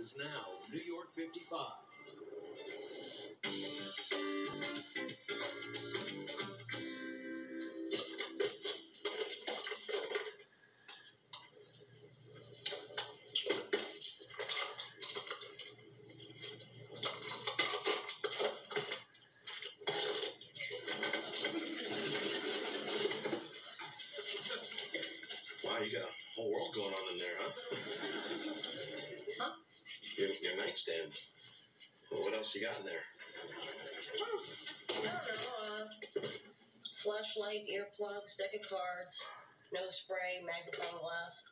is now New York 55. Wow, you got a whole world going on in there, huh? Huh? Nightstand. Well, what else you got in there? I don't know. Uh, flashlight, earplugs, deck of cards, no spray, magnifying glass,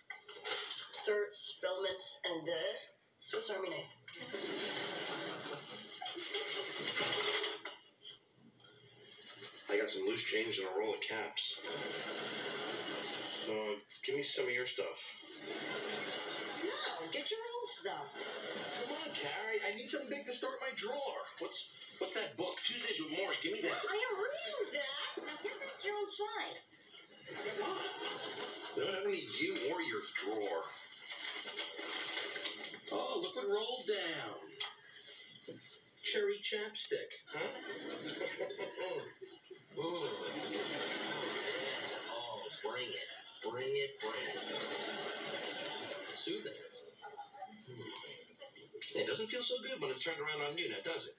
certs, filaments, and uh, Swiss Army knife. I got some loose change and a roll of caps. So, give me some of your stuff. No, get your own stuff. Come on, Carrie. I need something big to start my drawer. What's what's that book? Tuesdays with Morrie. Give me that. I am reading that. Now get back to your own side. I don't ever need you or your drawer. Oh, look what rolled down. Cherry chapstick, huh? Oh, bring it. Bring it, bring it. Soothing. It doesn't feel so good when it's turned around on you, now does it?